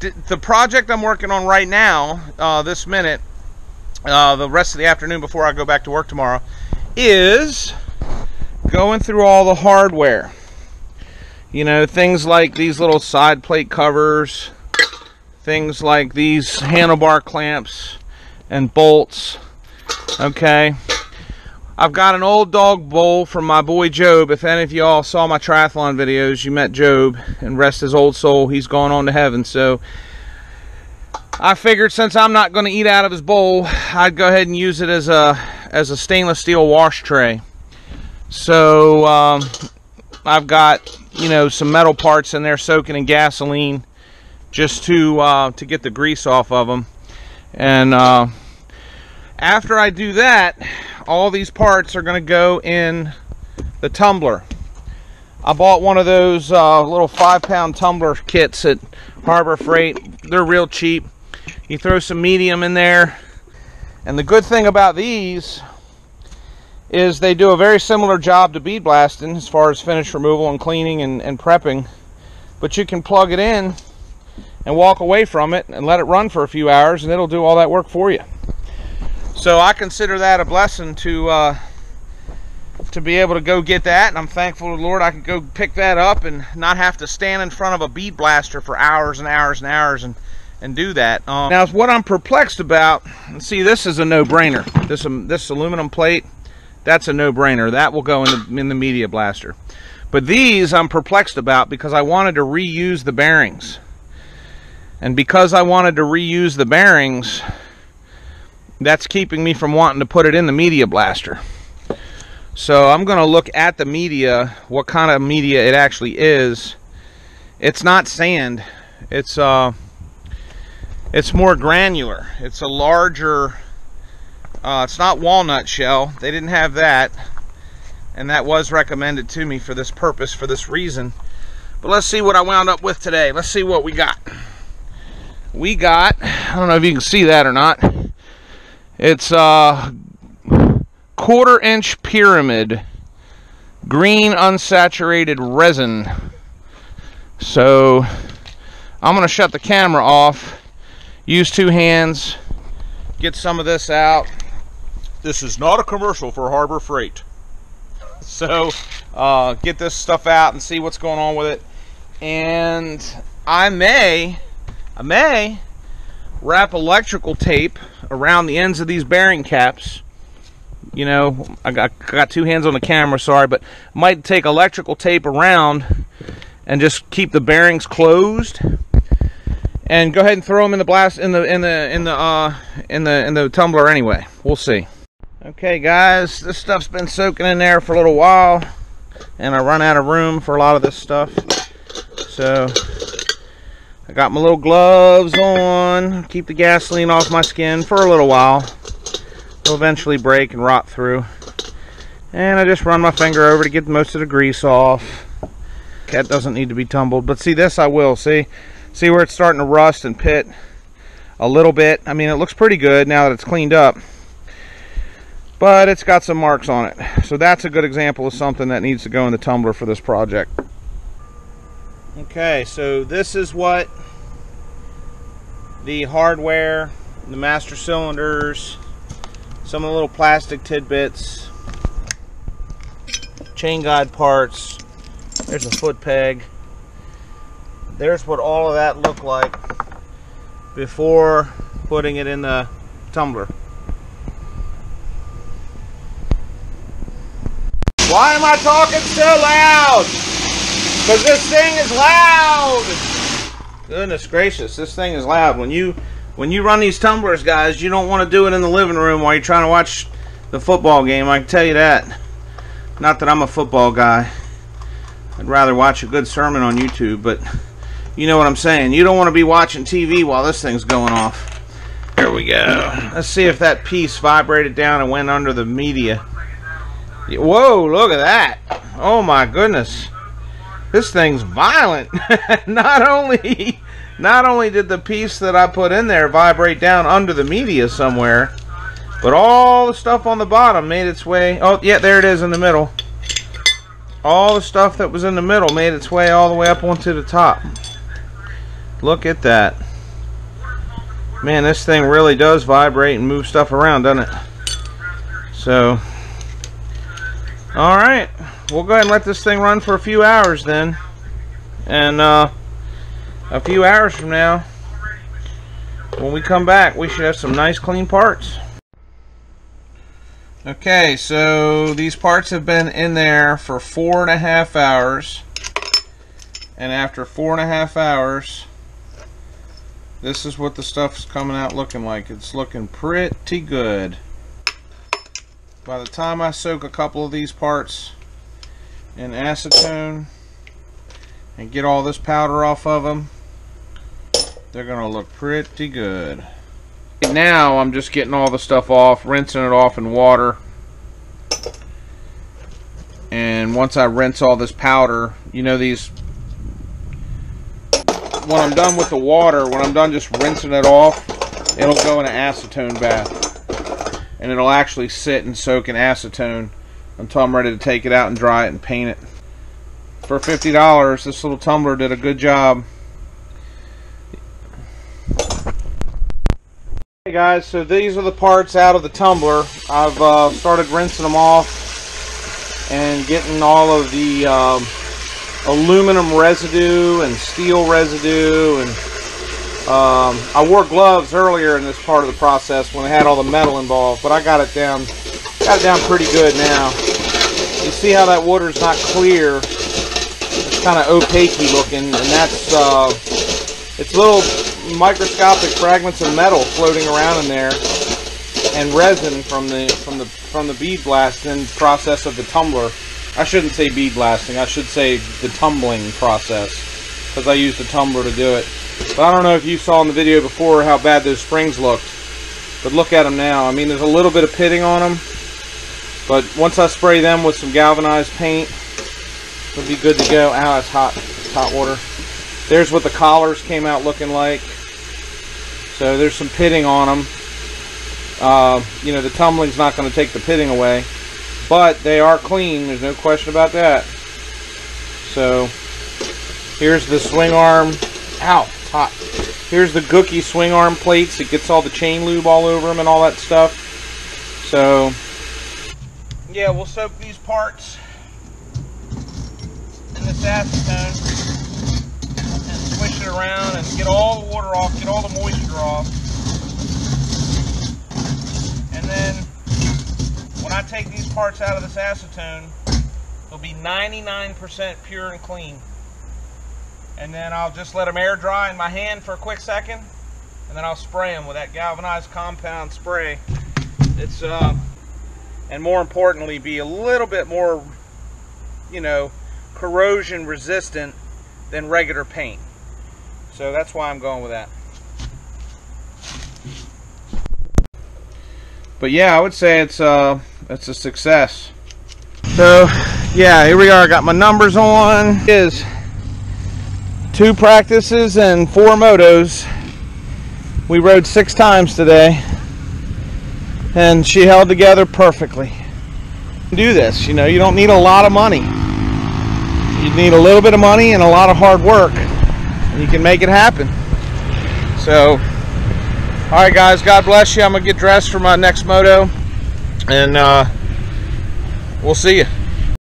the project I'm working on right now, uh, this minute, uh, the rest of the afternoon before I go back to work tomorrow, is going through all the hardware. You know, things like these little side plate covers, things like these handlebar clamps and bolts. Okay. I've got an old dog bowl from my boy Job. If any of y'all saw my triathlon videos, you met Job and rest his old soul. He's gone on to heaven. So I figured since I'm not going to eat out of his bowl, I'd go ahead and use it as a as a stainless steel wash tray. So um, I've got you know some metal parts in there soaking in gasoline just to uh, to get the grease off of them. And uh, after I do that, all these parts are going to go in the tumbler. I bought one of those uh, little five pound tumbler kits at Harbor Freight. They're real cheap. You throw some medium in there. And the good thing about these is they do a very similar job to bead blasting as far as finish removal and cleaning and, and prepping. But you can plug it in and walk away from it and let it run for a few hours and it'll do all that work for you. So I consider that a blessing to uh, to be able to go get that and I'm thankful to the Lord I could go pick that up and not have to stand in front of a bead blaster for hours and hours and hours and and do that. Um, now what I'm perplexed about, see this is a no-brainer. This um, this aluminum plate, that's a no-brainer. That will go in the, in the media blaster. But these I'm perplexed about because I wanted to reuse the bearings. And because I wanted to reuse the bearings, that's keeping me from wanting to put it in the media blaster. So I'm going to look at the media, what kind of media it actually is. It's not sand. It's uh it's more granular. It's a larger uh, it's not walnut shell. They didn't have that. And that was recommended to me for this purpose, for this reason. But let's see what I wound up with today. Let's see what we got we got, I don't know if you can see that or not, it's a quarter inch pyramid green unsaturated resin. So I'm going to shut the camera off, use two hands, get some of this out. This is not a commercial for Harbor Freight. So uh, get this stuff out and see what's going on with it. And I may I may wrap electrical tape around the ends of these bearing caps. You know, I got, got two hands on the camera, sorry, but might take electrical tape around and just keep the bearings closed and go ahead and throw them in the blast in the in the in the uh in the in the tumbler anyway. We'll see. Okay, guys, this stuff's been soaking in there for a little while, and I run out of room for a lot of this stuff. So I got my little gloves on, keep the gasoline off my skin for a little while. It'll eventually break and rot through. And I just run my finger over to get most of the grease off. That doesn't need to be tumbled. But see this I will, see? See where it's starting to rust and pit a little bit. I mean, it looks pretty good now that it's cleaned up. But it's got some marks on it. So that's a good example of something that needs to go in the tumbler for this project. Okay, so this is what the hardware, the master cylinders, some of the little plastic tidbits, chain guide parts, there's a foot peg. There's what all of that looked like before putting it in the tumbler. Why am I talking so loud? Because this thing is loud. Goodness gracious, this thing is loud. When you when you run these tumblers, guys, you don't want to do it in the living room while you're trying to watch the football game. I can tell you that. Not that I'm a football guy. I'd rather watch a good sermon on YouTube, but you know what I'm saying. You don't want to be watching TV while this thing's going off. There we go. Let's see if that piece vibrated down and went under the media. Whoa, look at that. Oh my goodness. This thing's violent. not only not only did the piece that I put in there vibrate down under the media somewhere, but all the stuff on the bottom made its way. Oh, yeah, there it is in the middle. All the stuff that was in the middle made its way all the way up onto the top. Look at that. Man, this thing really does vibrate and move stuff around, doesn't it? So, alright. We'll go ahead and let this thing run for a few hours then. And uh, a few hours from now, when we come back, we should have some nice clean parts. Okay, so these parts have been in there for four and a half hours. And after four and a half hours, this is what the stuff's coming out looking like. It's looking pretty good. By the time I soak a couple of these parts in acetone and get all this powder off of them, they're to look pretty good. Now I'm just getting all the stuff off, rinsing it off in water. And once I rinse all this powder, you know these when I'm done with the water, when I'm done just rinsing it off, it'll go in an acetone bath. And it'll actually sit and soak in acetone until I'm ready to take it out and dry it and paint it. For $50, this little tumbler did a good job. Hey guys, so these are the parts out of the tumbler. I've uh, started rinsing them off and getting all of the um, aluminum residue and steel residue and um, I wore gloves earlier in this part of the process when I had all the metal involved but I got it down got it down pretty good now you see how that water's not clear it's kind of opaque looking and that's uh, it's little microscopic fragments of metal floating around in there and resin from the from the from the bead blasting process of the tumbler I shouldn't say bead blasting. I should say the tumbling process because I used a tumbler to do it. But I don't know if you saw in the video before how bad those springs looked. But look at them now. I mean, there's a little bit of pitting on them. But once I spray them with some galvanized paint, it'll be good to go. Ow, it's hot. It's hot water. There's what the collars came out looking like. So there's some pitting on them. Uh, you know, the tumbling's not going to take the pitting away. But they are clean, there's no question about that. So, here's the swing arm. Ow, hot. Here's the Gookie swing arm plates. It gets all the chain lube all over them and all that stuff. So, yeah, we'll soak these parts in this acetone and swish it around and get all the water off, get all the moisture off. And then when I take these parts out of this acetone, they'll be 99% pure and clean. And then I'll just let them air dry in my hand for a quick second, and then I'll spray them with that galvanized compound spray. It's, uh, and more importantly, be a little bit more, you know, corrosion resistant than regular paint. So that's why I'm going with that. But yeah, I would say it's uh, it's a success. So yeah, here we are. I got my numbers on. It is two practices and four motos. We rode six times today, and she held together perfectly. Do this, you know. You don't need a lot of money. You need a little bit of money and a lot of hard work, and you can make it happen. So all right guys god bless you i'm gonna get dressed for my next moto and uh, we'll see you